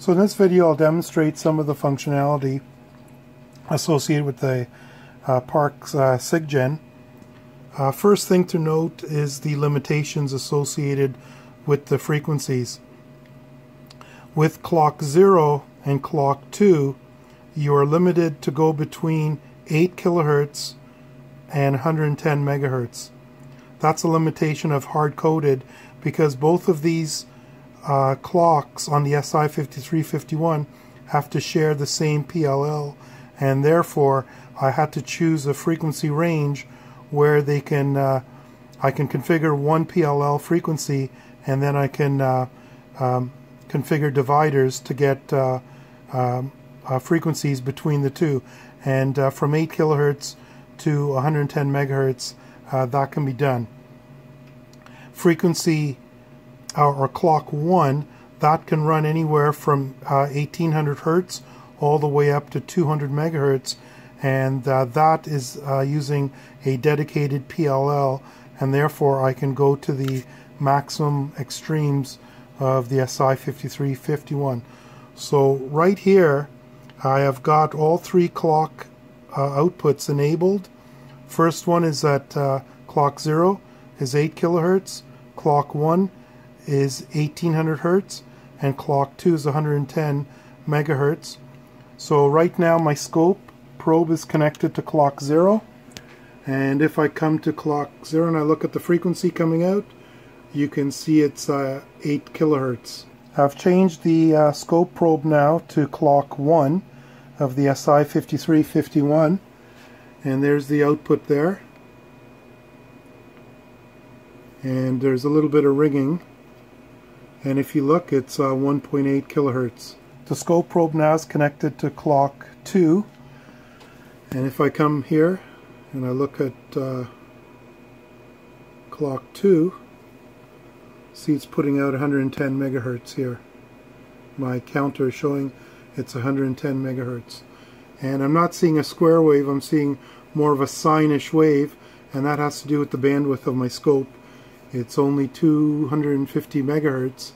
So in this video I'll demonstrate some of the functionality associated with the uh, PARC's uh, SIGGEN. Uh, first thing to note is the limitations associated with the frequencies. With clock 0 and clock 2 you are limited to go between 8 kilohertz and 110 megahertz. That's a limitation of hard-coded because both of these uh, clocks on the SI5351 have to share the same PLL and therefore I had to choose a frequency range where they can uh, I can configure one PLL frequency and then I can uh, um, configure dividers to get uh, um, uh, frequencies between the two. And uh, from 8 kilohertz to 110 megahertz uh, that can be done. Frequency or clock 1 that can run anywhere from 1800 hertz all the way up to 200 megahertz. And uh, that is uh, using a dedicated PLL and therefore I can go to the maximum extremes of the SI5351 so right here I have got all three clock uh, outputs enabled. First one is at uh, clock 0 is 8 kilohertz. Clock 1 is 1800 hertz and clock 2 is 110 megahertz. So right now my scope probe is connected to clock 0 and if I come to clock 0 and I look at the frequency coming out you can see it's uh, 8 kilohertz. I've changed the uh, scope probe now to clock 1 of the SI5351 and there's the output there. And there's a little bit of ringing and if you look it's uh, 1.8 kilohertz. The scope probe now is connected to clock 2 and if I come here and I look at uh, clock 2 see it's putting out 110 megahertz here. My counter is showing it's 110 megahertz. And I'm not seeing a square wave I'm seeing more of a sine-ish wave and that has to do with the bandwidth of my scope it's only 250 megahertz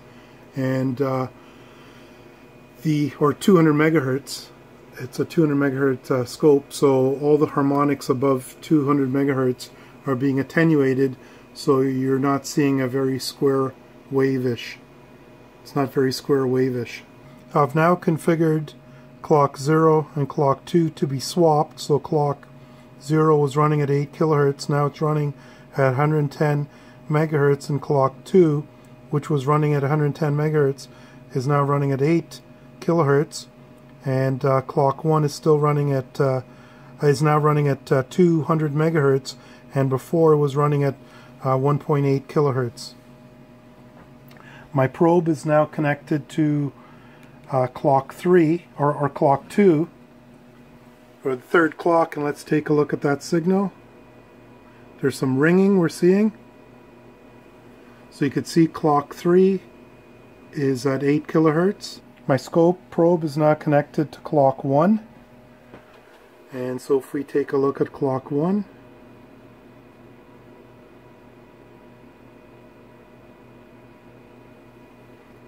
and uh, the or 200 megahertz. It's a 200 megahertz uh, scope so all the harmonics above 200 megahertz are being attenuated so you're not seeing a very square wave-ish. It's not very square wave-ish. I've now configured clock 0 and clock 2 to be swapped so clock 0 was running at 8 kilohertz now it's running at 110 megahertz and clock 2 which was running at 110 megahertz is now running at 8 kilohertz, and uh, clock 1 is still running at, uh, is now running at uh, 200 megahertz, and before it was running at uh, 1.8 kilohertz. My probe is now connected to uh, clock 3, or, or clock 2, or the third clock, and let's take a look at that signal. There's some ringing we're seeing. So you could see clock 3 is at 8 kilohertz. My scope probe is now connected to clock 1. And so if we take a look at clock 1,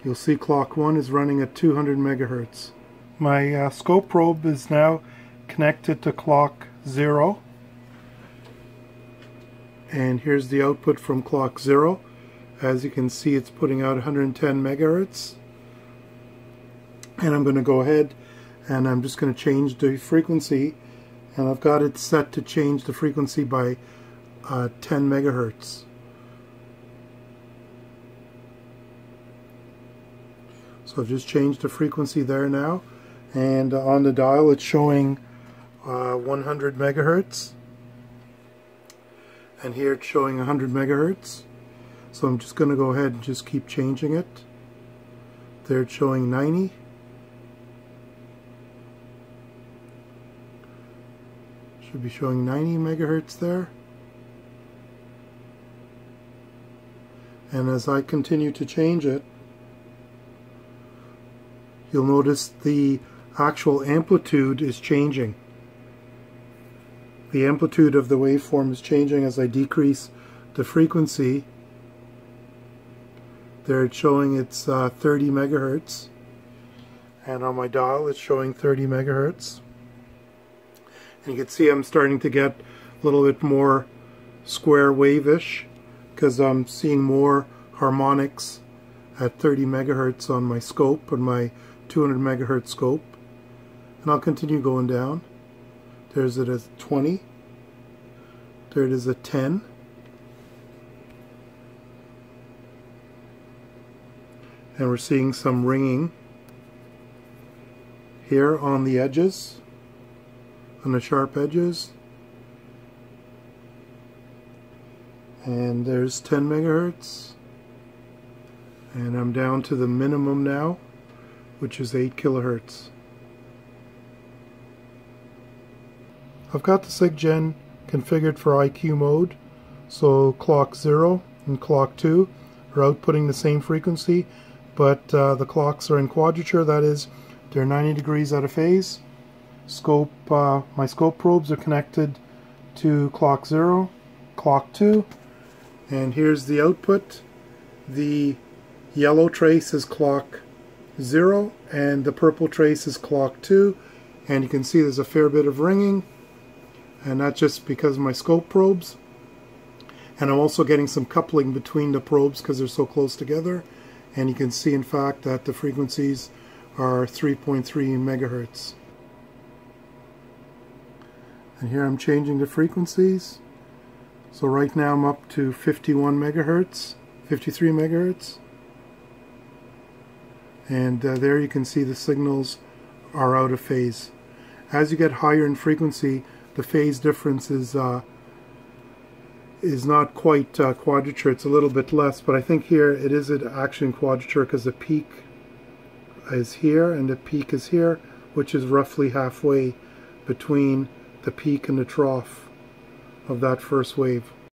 you'll see clock 1 is running at 200 megahertz. My uh, scope probe is now connected to clock 0. And here's the output from clock 0. As you can see, it's putting out 110 megahertz. And I'm going to go ahead and I'm just going to change the frequency. And I've got it set to change the frequency by uh, 10 megahertz. So I've just changed the frequency there now. And uh, on the dial it's showing uh, 100 megahertz. And here it's showing 100 megahertz. So I'm just going to go ahead and just keep changing it. There it's showing 90. Should be showing 90 megahertz there. And as I continue to change it, you'll notice the actual amplitude is changing. The amplitude of the waveform is changing as I decrease the frequency there it's showing it's uh, 30 megahertz. and on my dial it's showing 30 megahertz. And you can see I'm starting to get a little bit more square wave-ish because I'm seeing more harmonics at 30 megahertz on my scope on my 200 megahertz scope. And I'll continue going down. There's it at 20 there it is at 10 and we're seeing some ringing here on the edges on the sharp edges. And there's 10 megahertz. And I'm down to the minimum now which is 8 kilohertz. I've got the SIGGEN configured for IQ mode. So clock 0 and clock 2 are outputting the same frequency but uh, the clocks are in quadrature, that is, they're 90 degrees out of phase. Scope, uh, my scope probes are connected to clock 0, clock 2, and here's the output. The yellow trace is clock 0, and the purple trace is clock 2, and you can see there's a fair bit of ringing, and not just because of my scope probes. And I'm also getting some coupling between the probes because they're so close together and you can see in fact that the frequencies are 3.3 megahertz. And here I'm changing the frequencies. So right now I'm up to 51 megahertz, 53 megahertz. And uh, there you can see the signals are out of phase. As you get higher in frequency, the phase difference is uh, is not quite uh, quadrature, it's a little bit less, but I think here it is actually in quadrature because the peak is here and the peak is here, which is roughly halfway between the peak and the trough of that first wave.